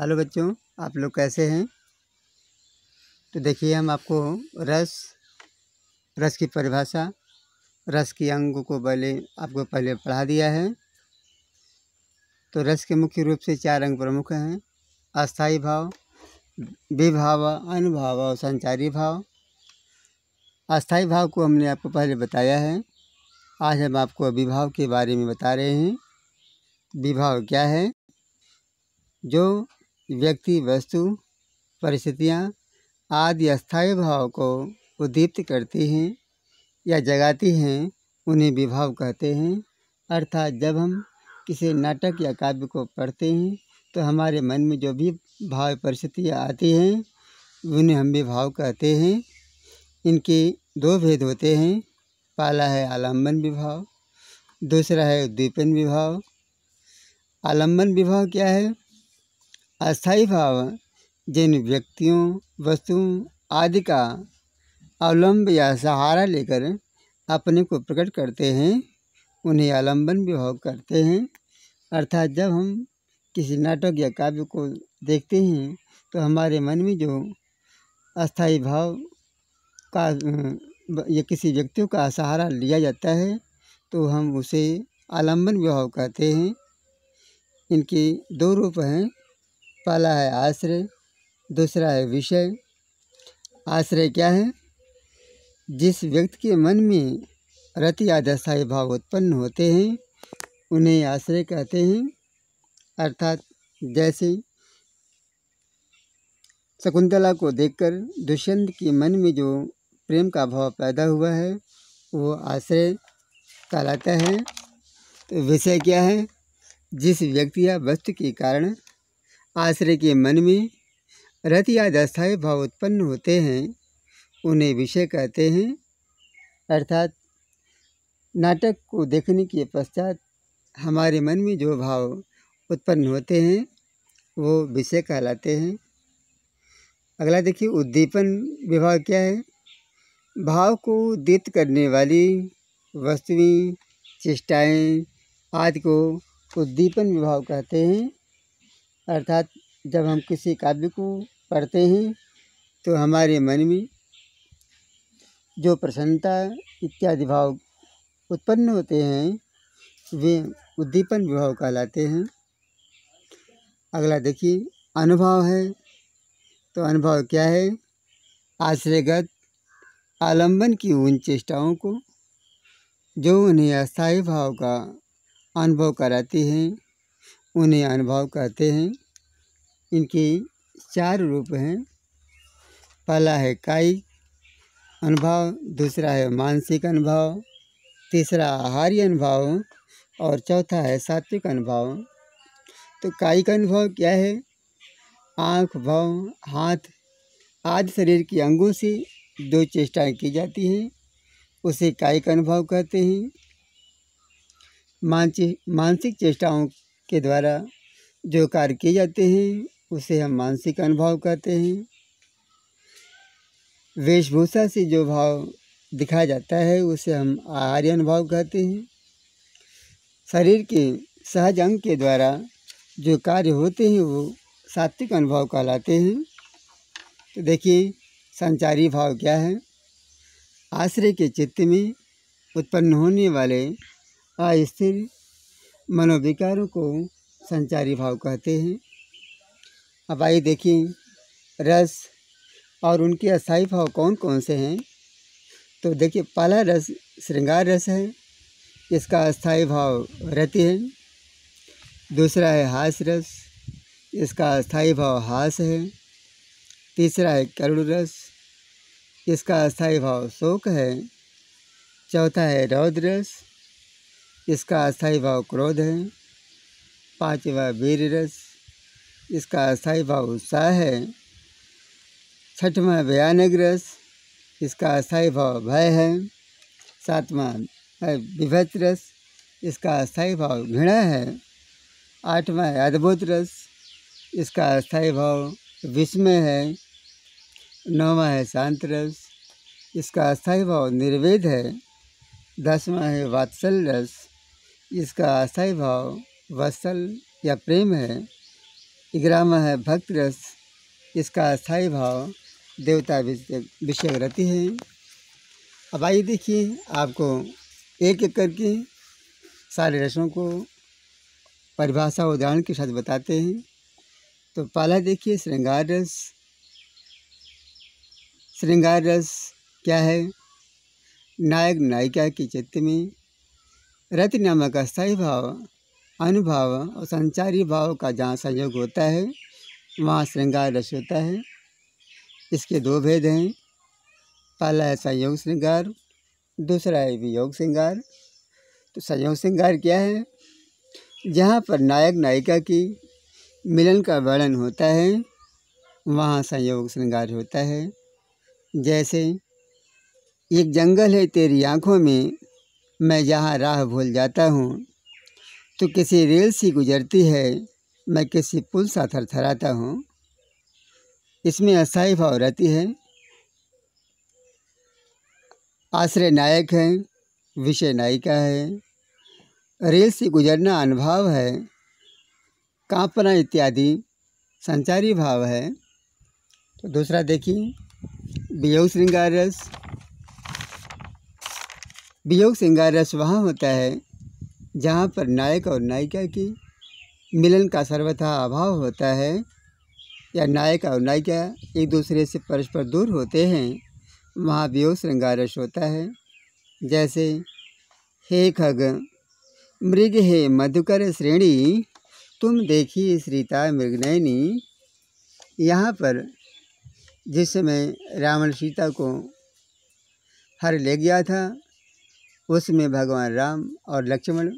Hello बच्चों, आप लोग कैसे हैं? तो देखिए, हम आपको रस रस की परिभाषा, रस की अंग को पहले, आपको पहले पढ़ा दिया है। तो रस के मुख्य रूप से चार अंग प्रमुख हैं। अस्थाई भाव, विभाव, अनुभाव और संचारी भाव। अस्थाई भाव को हमने आपको पहले बताया है। आज हम आपको विभाव के बारे में बता रहे हैं। विभाव क्या है? जो व्यक्ति, वस्तु, परिस्थितियाँ आदि अस्थायी भाव को उद्दीप्त करती हैं या जगाती हैं, उन्हें विभाव कहते हैं। अर्थात जब हम किसी नाटक या काव्य को पढ़ते हैं तो हमारे मन में जो भी भाव परिस्थितियाँ आती हैं, उन्हें हम विभाव कहते हैं। इनके दो भेद होते हैं, पहला है आलंबन विभाव, दूसरा है उद्दीपन विभाव। आलंबन विभाव क्या है? अस्थाई भाव, जिन व्यक्तियों, वस्तुओं आदि का अवलंब या सहारा लेकर अपने को प्रकट करते हैं, उन्हें आलंबन विभाव करते हैं। अर्थात जब हम किसी नाटक या काव्य को देखते हैं तो हमारे मन में जो अस्थाई भाव का या किसी व्यक्तियों का सहारा लिया जाता है तो हम उसे आलंबन विभाव कहते हैं। इनके दो रूप हैं। पहला है आश्रय, दूसरा है विषय। आश्रय क्या है? जिस व्यक्ति के मन में रति आदशाही भाव उत्पन्न होते हैं, उन्हें आश्रय कहते हैं। अर्थात जैसे शकुंतला को देखकर दुष्यंत के मन में जो प्रेम का भाव पैदा हुआ है, वो आश्रय कहलाता है। तो विषय क्या है? जिस व्यक्ति या वस्तु के कारण आश्रय के मन में रत या अस्थायी भाव उत्पन्न होते हैं, उन्हें विषय कहते हैं। अर्थात नाटक को देखने के पश्चात हमारे मन में जो भाव उत्पन्न होते हैं, वो विषय कहलाते हैं। अगला देखिए, उद्दीपन विभाग क्या है? भाव को उद्दीप्त करने वाली वस्तुएँ, चेष्टाएँ आदि को उद्दीपन विभाग कहते हैं। अर्थात जब हम किसी काव्य को पढ़ते हैं तो हमारे मन में जो प्रसन्नता इत्यादि भाव उत्पन्न होते हैं, वे उद्दीपन विभाव कहलाते हैं। अगला देखिए, अनुभव है। तो अनुभव क्या है? आश्रयगत आलंबन की उन चेष्टाओं को, जो उन्हें अस्थायी भाव का अनुभव कराती हैं। उन्हें अनुभव कहते हैं। इनके चार रूप हैं। पहला है कायिक अनुभव, दूसरा है मानसिक अनुभव, तीसरा आहारी अनुभव और चौथा है सात्विक अनुभव। तो कायिक अनुभव क्या है? आँख भाव हाथ आदि शरीर के अंगों से दो चेष्टाएँ की जाती हैं। उसे कायिक अनुभव कहते हैं। मानसिक चेष्टाओं के द्वारा जो कार्य किए जाते हैं, उसे हम मानसिक अनुभव कहते हैं। वेशभूषा से जो भाव दिखाया जाता है, उसे हम आहार्य अनुभव कहते हैं। शरीर के सहज अंग के द्वारा जो कार्य होते हैं, वो सात्विक अनुभव कहलाते हैं। तो देखिए, संचारी भाव क्या है? आश्रय के चित्त में उत्पन्न होने वाले अस्थिर मनोविकारों को संचारी भाव कहते हैं। अब आइए देखिए, रस और उनके अस्थायी भाव कौन कौन से हैं? तो देखिए, पहला रस श्रृंगार रस है, इसका अस्थायी भाव रति है। दूसरा है हास रस, इसका अस्थायी भाव हास है। तीसरा है करुण रस, इसका अस्थायी भाव शोक है। चौथा है रौद्र रस इसका अस्थायी भाव क्रोध है। पाँचवा वीर रस इसका अस्थायी भाव उत्साह है। छठवां भयानक रस, इसका अस्थायी भाव भय है। सातवां विभत रस, इसका अस्थाई भाव घृणा है। आठवां है अद्भुत रस, इसका अस्थायी भाव विस्मय है। नौवा है शांत रस, इसका अस्थायी भाव निर्वेद है। दसवां है वात्सल रस इसका अस्थायी भाव वत्सल या प्रेम है। ग्राम है भक्त रस इसका स्थायी भाव देवता विषय रहती है। अब आइए देखिए आपको एक एक करके सारे रसों को परिभाषा उदाहरण के साथ बताते हैं। तो पहला देखिए, श्रृंगार रस। श्रृंगार रस क्या है? नायक नायिका के चित्त में रति नामक अस्थायी भाव अनुभाव और संचारी भाव का जहाँ संयोग होता है, वहाँ श्रृंगार रस होता है। इसके दो भेद हैं। पहला है संयोग श्रृंगार, दूसरा है वियोग श्रृंगार। तो संयोग श्रृंगार क्या है? जहाँ पर नायक नायिका की मिलन का वर्णन होता है, वहाँ संयोग श्रृंगार होता है। जैसे, एक जंगल है तेरी आँखों में मैं जहाँ राह भूल जाता हूँ तो किसी रेल सी गुजरती है, मैं किसी पुल सा थरथराता हूँ। इसमें अस्थायी भाव रहती है, आश्रय नायक है, विषय नायिका है। रेल से गुजरना अनुभव है, कांपना इत्यादि संचारी भाव है। तो दूसरा देखिए वियोग श्रृंगार रस वियोग श्रृंगार रस वहाँ होता है, जहाँ पर नायक और नायिका की मिलन का सर्वथा अभाव होता है। या नायक और नायिका एक दूसरे से परस्पर दूर होते हैं, वहाँ वियोग श्रृंगार रस होता है। जैसे, हे खग, मृग हे मधुकर श्रेणी, तुम देखी श्रीता मृगनयनी यहाँ पर जिस समय रावण सीता को हर ले गया था उसमें भगवान राम और लक्ष्मण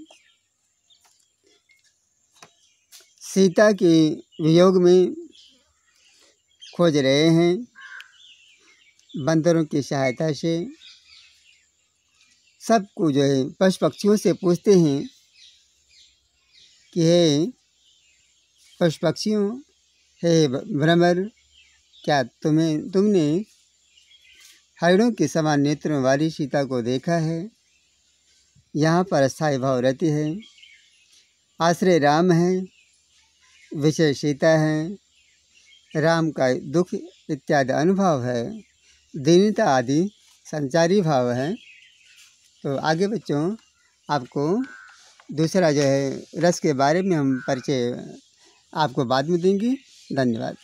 सीता के वियोग में खोज रहे हैं, बंदरों की सहायता से। सबको जो है पशु पक्षियों से पूछते हैं कि हे पशु पक्षियों हे भ्रमर, क्या तुम्हें, तुमने हरणों के समान नेत्रों वाली सीता को देखा है? यहाँ पर अस्थायी भाव रहती है। आश्रय राम है, विषय सीता है, राम का दुख इत्यादि अनुभव है, दीनता आदि संचारी भाव है। तो आगे बच्चों, आपको दूसरा जो है, रस के बारे में हम परिचय आपको बाद में देंगे। धन्यवाद।